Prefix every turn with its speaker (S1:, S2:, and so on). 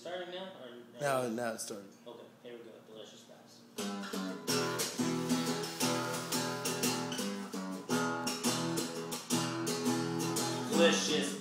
S1: starting now? Or
S2: Now, now it's starting.
S1: Okay, here we go. Delicious bass. Delicious